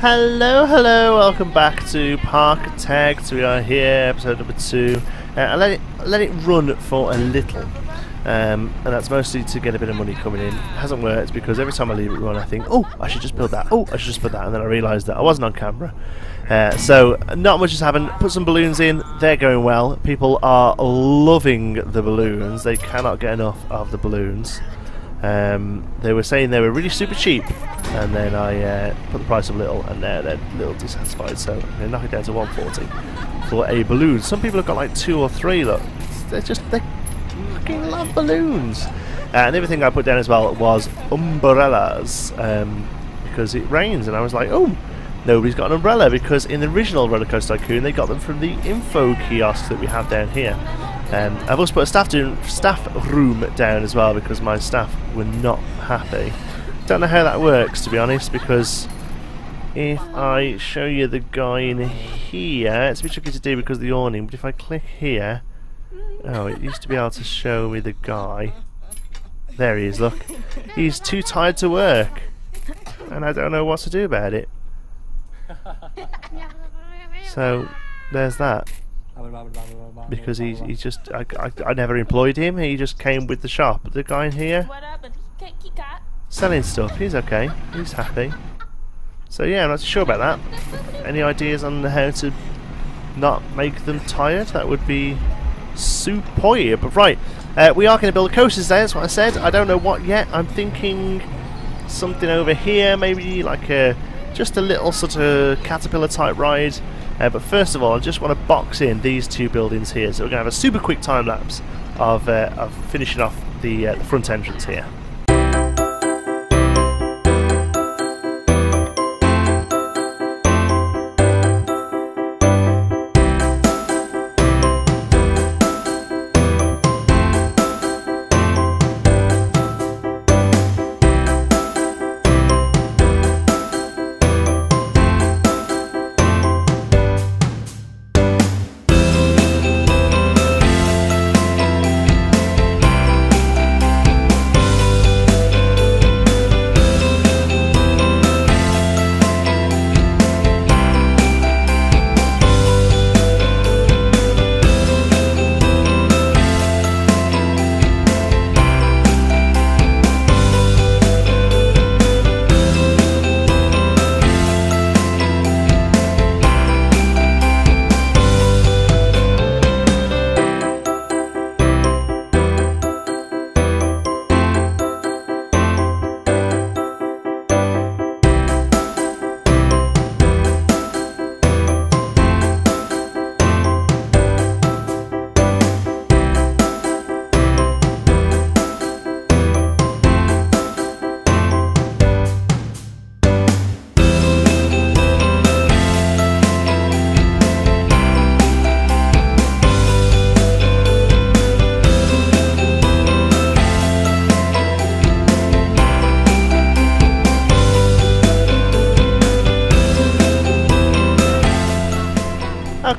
Hello, hello, welcome back to Parkitect. We are here, episode number two. Uh, I let it let it run for a little, um, and that's mostly to get a bit of money coming in. It hasn't worked because every time I leave it run, I think, oh, I should just build that. Oh, I should just put that, and then I realised that I wasn't on camera. Uh, so not much has happened. Put some balloons in; they're going well. People are loving the balloons. They cannot get enough of the balloons. Um, they were saying they were really super cheap, and then I uh, put the price of little, and they're, they're a little dissatisfied, so they knock it down to 140 for a balloon. Some people have got like two or three. Look, they're just they fucking love balloons. Uh, and everything I put down as well was umbrellas um, because it rains, and I was like, oh. Nobody's got an umbrella because in the original Roller Coaster Tycoon they got them from the info kiosk that we have down here. Um, I've also put a staff, staff room down as well because my staff were not happy. Don't know how that works to be honest because if I show you the guy in here, it's a bit tricky to do because of the awning, but if I click here, oh it used to be able to show me the guy. There he is, look. He's too tired to work and I don't know what to do about it. So there's that because he's he's just I, I, I never employed him. He just came with the shop. The guy in here What up? Kitty cat. selling stuff. He's okay. He's happy. So yeah, I'm not sure about that. Any ideas on how to not make them tired? That would be superb. But right, uh, we are going to build a coasters there. That's what I said. I don't know what yet. I'm thinking something over here, maybe like a just a little sort of caterpillar type ride. Uh, but first of all, I just want to box in these two buildings here. So we're going to have a super quick time lapse of, uh, of finishing off the, uh, the front entrance here.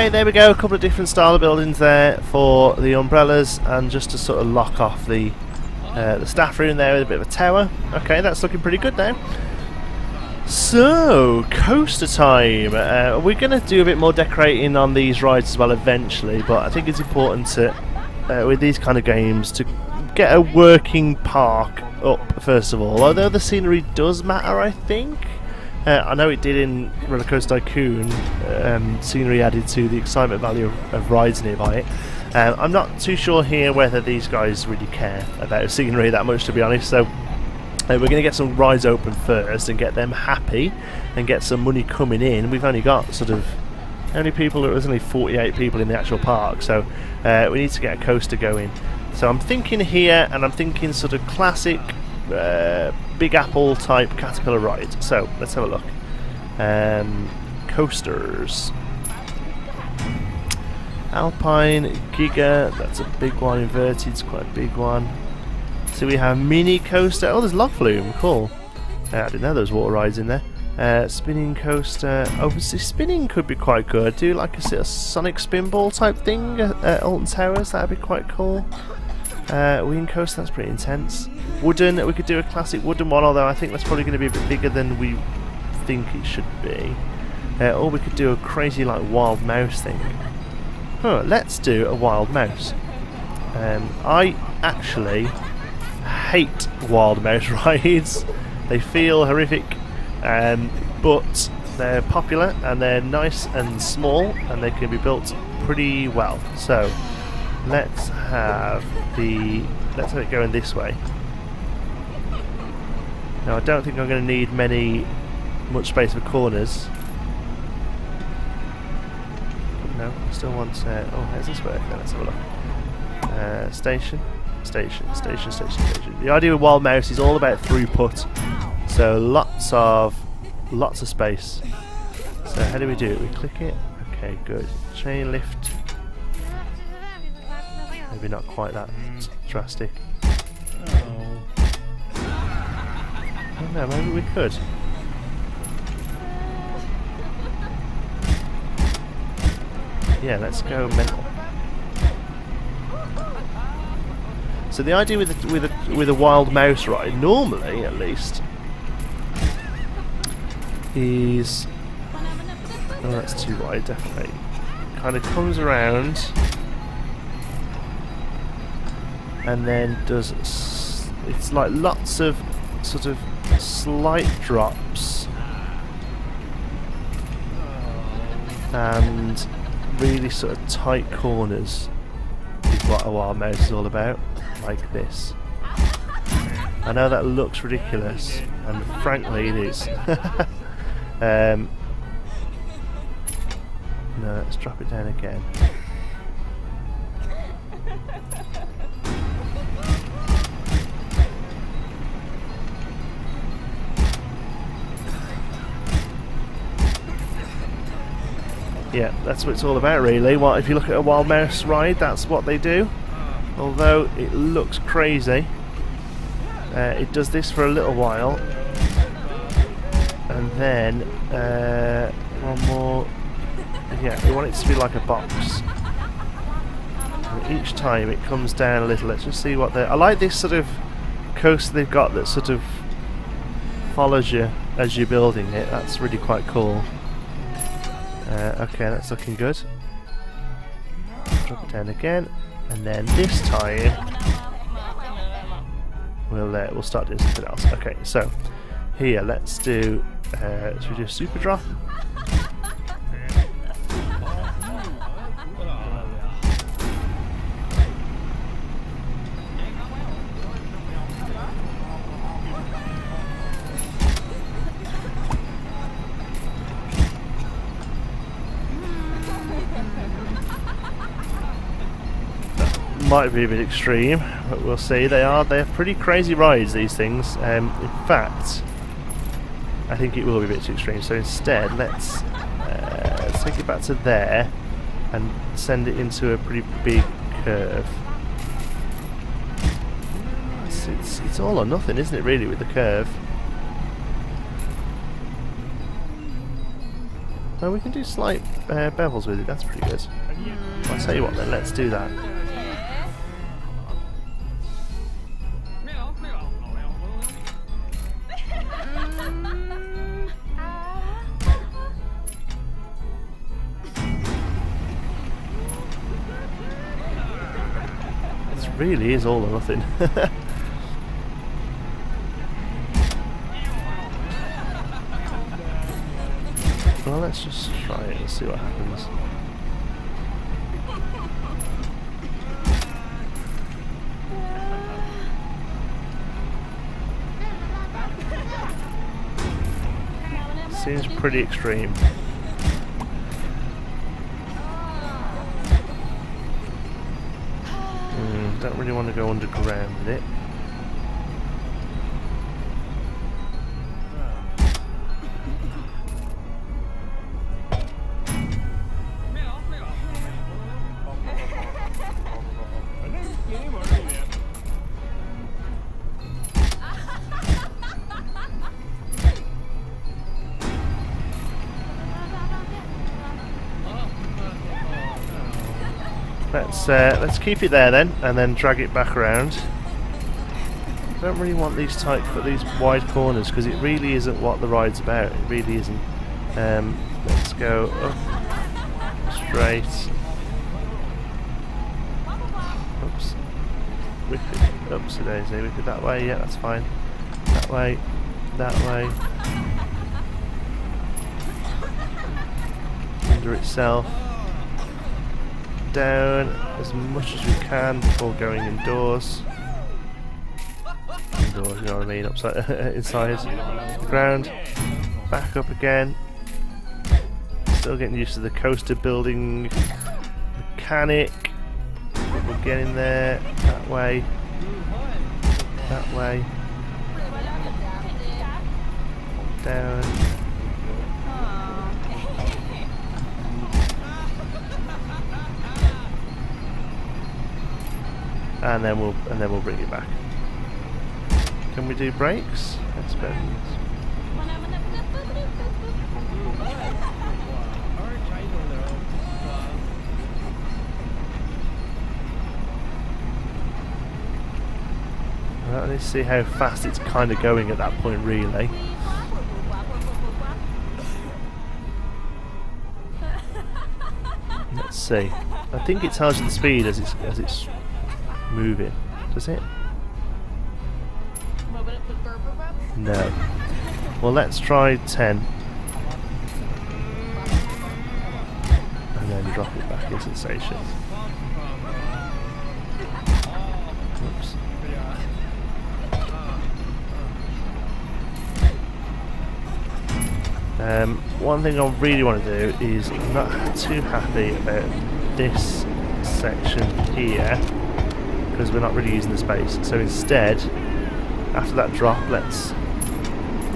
Okay, there we go. A couple of different style of buildings there for the umbrellas, and just to sort of lock off the uh, the staff room there with a bit of a tower. Okay, that's looking pretty good now. So, coaster time. Uh, we're going to do a bit more decorating on these rides as well eventually, but I think it's important to, uh, with these kind of games, to get a working park up first of all. Although the scenery does matter, I think. Uh, I know it did in Roller Coaster Tycoon. Um, scenery added to the excitement value of, of rides nearby it. Um, I'm not too sure here whether these guys really care about scenery that much, to be honest. So uh, we're going to get some rides open first and get them happy and get some money coming in. We've only got sort of only people? There's only 48 people in the actual park, so uh, we need to get a coaster going. So I'm thinking here, and I'm thinking sort of classic uh, Big Apple type caterpillar ride. So let's have a look. Um, coasters. Alpine Giga, that's a big one, inverted, it's quite a big one. So we have mini coaster. Oh, there's log flume, cool. Uh, I didn't know there was water rides in there. Uh, spinning coaster. Obviously, spinning could be quite good. Do like a of Sonic spinball type thing at Alton Towers. That'd be quite cool. Uh, coaster. That's pretty intense. Wooden. We could do a classic wooden one, although I think that's probably going to be a bit bigger than we think it should be. Uh, or we could do a crazy like wild mouse thing. Huh, let's do a wild mouse. Um, I actually hate wild mouse rides. They feel horrific, um, but they're popular and they're nice and small and they can be built pretty well. So let's have the let's have it going this way. Now I don't think I'm going to need many much space for corners. No, still want uh, oh how's this. Okay, let's have a look. Uh, station, station, station, station, station. The idea with Wild Mouse is all about throughput. So lots of lots of space. So how do we do it? We click it. Okay, good. Chain lift. Maybe not quite that drastic. Oh. oh no, maybe we could. Yeah, let's go mental. So the idea with a, with a, with a wild mouse ride, normally at least, is oh that's too wide definitely. Kind of comes around and then does it's like lots of sort of slight drops. And really sort of tight corners is what a wild mouse is all about like this. I know that looks ridiculous and frankly it is. Um, no let's drop it down again yeah, that's what it's all about really. Well, if you look at a wild mouse ride, that's what they do. Although it looks crazy, uh, it does this for a little while, and then uh, one more. Yeah, we want it to be like a box. And each time it comes down a little. Let's just see what they. I like this sort of coaster they've got that sort of follows you as you're building it. That's really quite cool. Uh, okay, that's looking good. Drop it down again, and then this time we'll uh, we'll start doing something else. Okay, so here let's do uh, should we do super drop? Might be a bit extreme, but we'll see. They are they're pretty crazy rides, these things. Um, in fact, I think it will be a bit too extreme. So instead, let's, uh, let's take it back to there and send it into a pretty big curve. It's, it's, it's all or nothing, isn't it, really, with the curve? Well, we can do slight uh, bevels with it, that's pretty good. I'll tell you what then, let's do that. Really is all or nothing. well, let's just try it and see what happens. Seems pretty extreme. Don't really want to go underground with it. Let's uh, let's keep it there then, and then drag it back around. I don't really want these tight, but these wide corners because it really isn't what the ride's about. It really isn't. Um, let's go up, straight. Oops. Wicked. Oopsie daisy. Wicked that way. Yeah, that's fine. That way. That way. Under itself. Down as much as we can before going indoors. Indoors, you know what I mean, upside, inside the ground, back up again, still getting used to the coaster building mechanic, we're getting there, that way, that way, down, and then we'll and then we'll bring it back. Can we do brakes? Let's. Well, let's see how fast it's kind of going at that point, really. Let's see. I think it tells you the speed as it's as it's moving. Does it? No. Well, let's try 10. And then drop it back into the station. Oops. Um, one thing I really want to do is I'm not too happy about this section here because we're not really using the space. So instead, after that drop, let's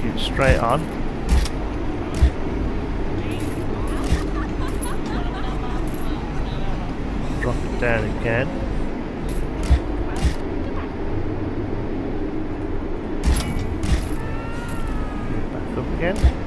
keep straight on. Drop it down again. Back up again.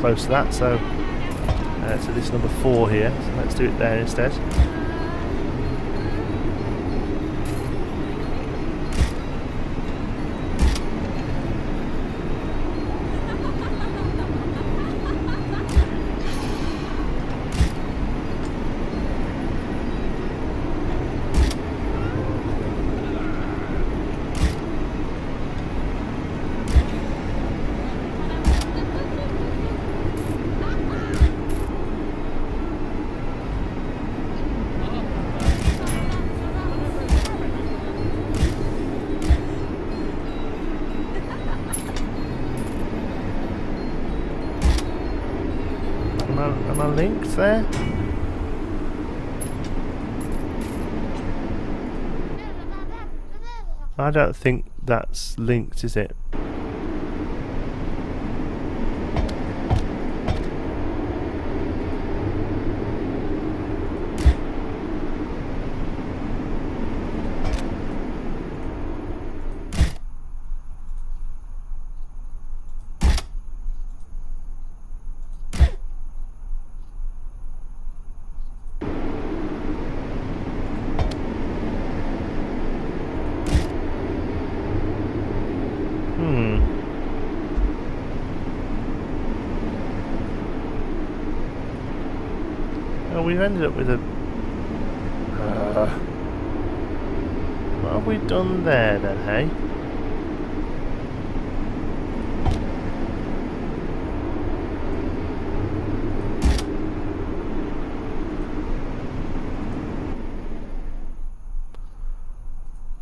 Close to that, so uh, so this number four here. So let's do it there instead. Linked there? I don't think that's linked, is it? We've ended up with a... Uh, what have we done there then, hey?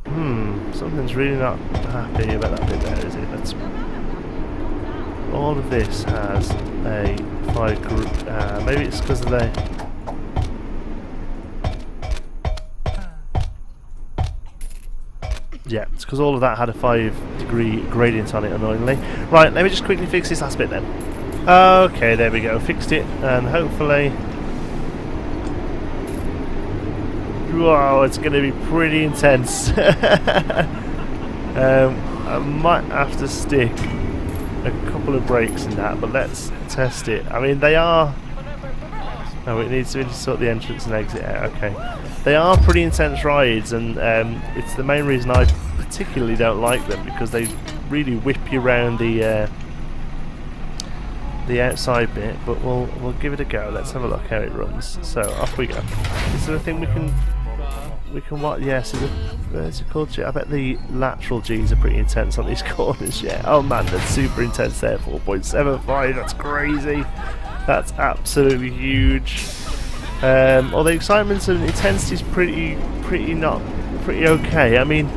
Hmm, something's really not happy about that bit there, is it? Let's... All of this has a five group... Uh, maybe it's because of the Because all of that had a 5 degree gradient on it, annoyingly. Right, let me just quickly fix this last bit then. Okay, there we go. Fixed it, and hopefully... Wow, it's going to be pretty intense. um, I might have to stick a couple of brakes in that, but let's test it. I mean, they are... Oh, it needs to sort the entrance and exit out, okay. They are pretty intense rides, and um, it's the main reason I particularly don't like them, because they really whip you around the... Uh, the outside bit, but we'll we'll give it a go. Let's have a look how it runs. So off we go. Is there a thing we can we can what? Yes, is it vertical G? I bet the lateral G's are pretty intense on these corners. Yeah. Oh man, that's super intense there. 4.75. That's crazy. That's absolutely huge. Um, well, the excitement and intensity is pretty pretty not pretty okay. I mean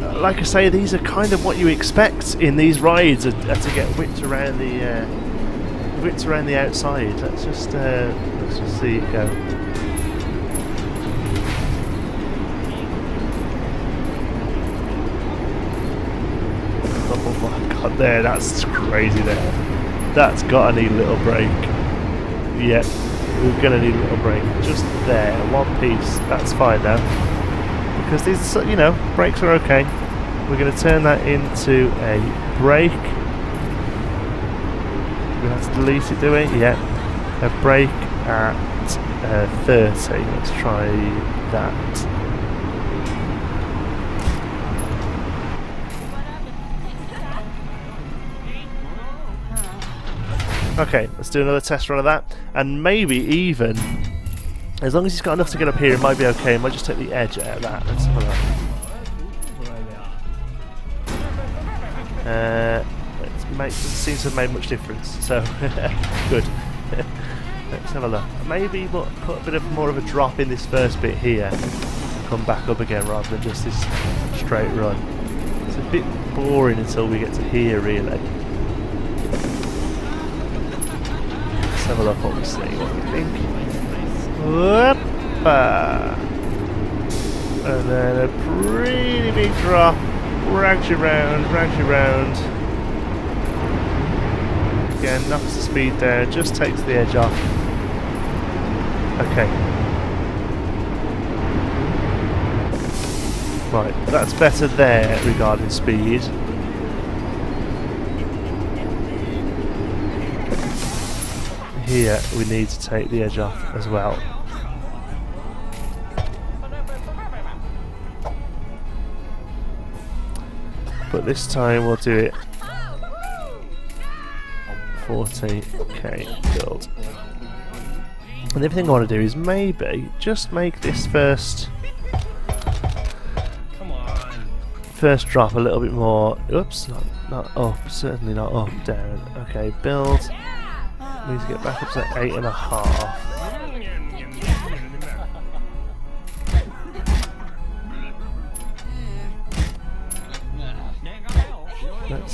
like I say, these are kind of what you expect in these rides, uh, to get whipped around the uh, whipped around the outside. Let's just uh, let's just see it go. Oh my god, there, that's crazy there. That's got to need a little brake. Yep, we're going to need a little brake. Just there, one piece, that's fine now. Because these, you know, brakes are okay. We're going to turn that into a brake we have to delete it, do we? Yeah. A brake at uh, 30. Let's try that. Okay, let's do another test run of that. And maybe even, as long as he's got enough to get up here, it might be okay. I might just take the edge out of that. Let's have a. Uh, make, doesn't seem to have made much difference. So good. Let's have a look. Maybe we'll put a bit of more of a drop in this first bit here. Come back up again rather than just this straight run. It's a bit boring until we get to here really. Let's have a look what we see, what think. Whoopa! And then a pretty big drop. Drags you round, drags you round again, knocks the speed down, just takes the edge off. Okay. Right, that's better there regarding speed. Here we need to take the edge off as well. But this time we'll do it 40k build. And the other thing I want to do is maybe just make this first first drop a little bit more. Oops, not, not up, certainly not up, down. Okay, build. Need to get back up to eight and a half.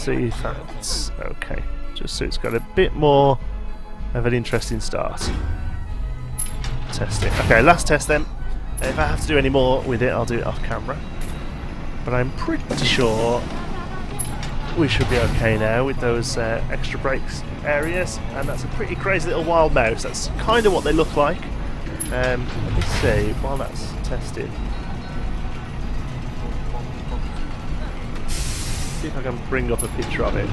See if that's okay just so it's got a bit more of an interesting start. Test it. Okay, last test then. If I have to do any more with it, I'll do it off camera. But I'm pretty sure we should be okay now with those uh, extra brakes areas. And that's a pretty crazy little wild mouse. That's kind of what they look like. Um, let me see, while that's tested. See if I can bring up a picture of it.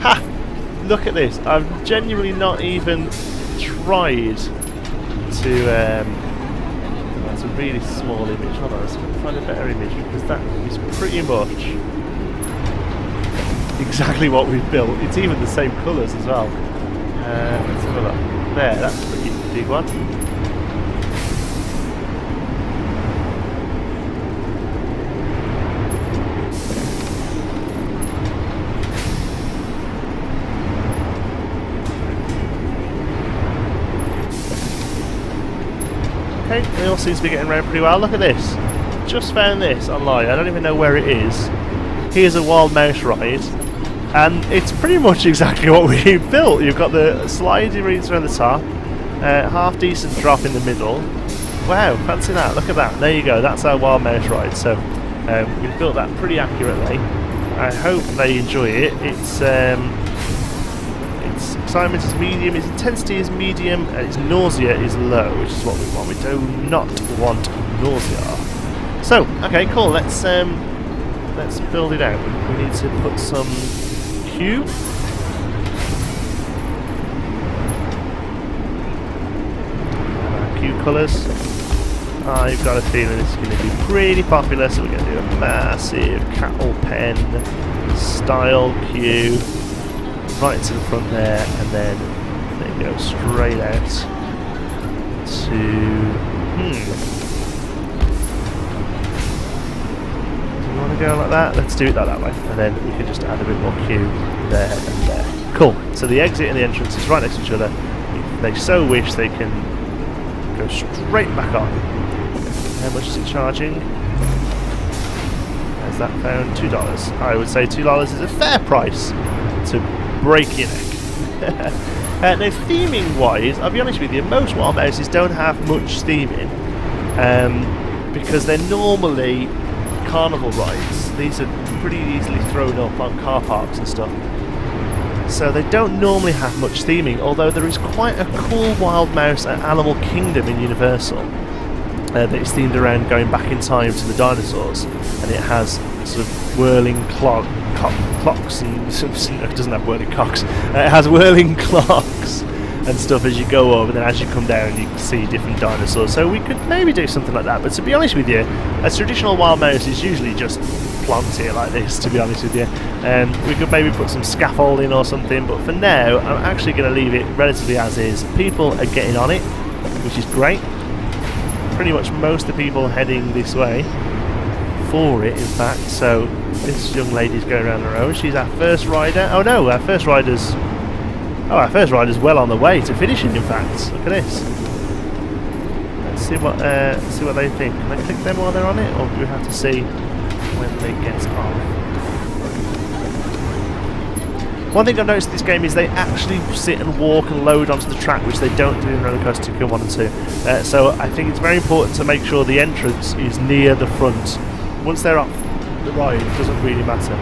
Ha! Look at this. I've genuinely not even tried to... Um, that's a really small image. Hold on, let's find a better image because that is pretty much exactly what we've built. It's even the same colours as well. Uh, let's have a look. There, that's a pretty big one. All seems to be getting around pretty well. Look at this. Just found this online. I don't even know where it is. Here's a wild mouse ride. And it's pretty much exactly what we built. You've got the slidey reeds around the top, uh, half decent drop in the middle. Wow, fancy that. Look at that. There you go. That's our wild mouse ride. So um, we've built that pretty accurately. I hope they enjoy it. It's um, excitement is medium, its intensity is medium, and its nausea is low, which is what we want. We do not want nausea. So, okay, cool. Let's um, let's build it out. We need to put some queue. Colours. I've got a feeling it's going to be pretty popular, so we're going to do a massive cattle pen style queue right into the front there, and then they go straight out to. Hmm. Do you want to go like that? Let's do it that, that way, and then we can just add a bit more queue there and there. Cool. So the exit and the entrance is right next to each other. If they so wish, they can go straight back on. How much is it charging? Has that? Two dollars. I would say two dollars is a fair price to break your neck. uh, now, theming wise, I'll be honest with you, most wild mouses don't have much theming um, because they're normally carnival rides. These are pretty easily thrown up on car parks and stuff. So they don't normally have much theming, although there is quite a cool wild mouse at Animal Kingdom in Universal uh, that is themed around going back in time to the dinosaurs, and it has sort of whirling clock, clock clocks and it doesn't have whirling cocks. Uh, it has whirling clocks and stuff as you go over, and then as you come down, you can see different dinosaurs. So we could maybe do something like that. But to be honest with you, a traditional wild mouse is usually just plonked here like this. To be honest with you, um, we could maybe put some scaffolding or something. But for now, I'm actually going to leave it relatively as is. People are getting on it, which is great pretty much most of the people heading this way for it, in fact. So this young lady's going around her own. She's our first rider. Oh no, our first rider's. Oh, our first rider's well on the way to finishing. In fact, look at this. Let's see what uh, see what they think. Can they click them while they're on it, or do we have to see when they get off? One thing I've noticed in this game is they actually sit and walk and load onto the track, which they don't do in Roller Coaster Tycoon 1 and 2. Uh, so I think it's very important to make sure the entrance is near the front. Once they're off the ride, it doesn't really matter.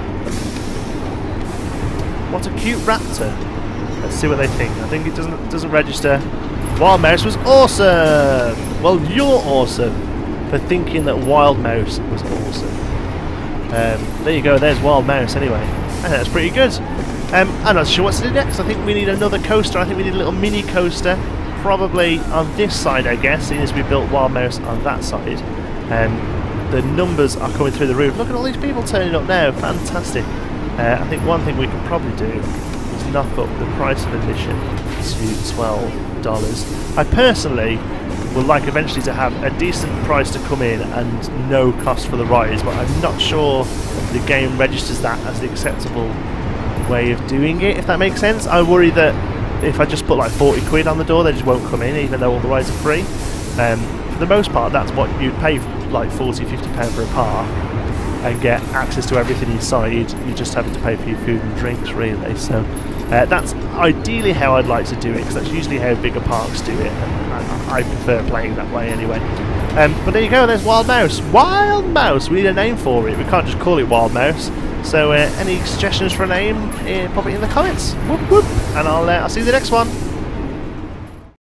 What a cute raptor. Let's see what they think. I think it doesn't doesn't register. Wild Mouse was awesome! Well, you're awesome for thinking that Wild Mouse was awesome. Um, there you go, there's Wild Mouse anyway. Think that's pretty good. Um, I'm not sure what to do next. I think we need another coaster. I think we need a little mini coaster. Probably on this side, I guess, seeing as we built Wild Mouse on that side. Um, the numbers are coming through the roof. Look at all these people turning up now. Fantastic. Uh, I think one thing we could probably do is knock up the price of admission to $12. I personally would like eventually to have a decent price to come in and no cost for the rides, but I'm not sure the game registers that as the acceptable way of doing it, if that makes sense. I worry that if I just put like 40 quid on the door, they just won't come in, even though all the rides are free. Um, for the most part, that's what you'd pay like 40, 50 pound for a park and get access to everything inside. You're just having to pay for your food and drinks, really. So uh, that's ideally how I'd like to do it, because that's usually how bigger parks do it. I, I prefer playing that way anyway. Um, but there you go, there's Wild Mouse. Wild Mouse! We need a name for it. We can't just call it Wild Mouse. So uh, any suggestions for a name, uh, pop it in the comments. Whoop, whoop. And I'll, uh, I'll see you in the next one.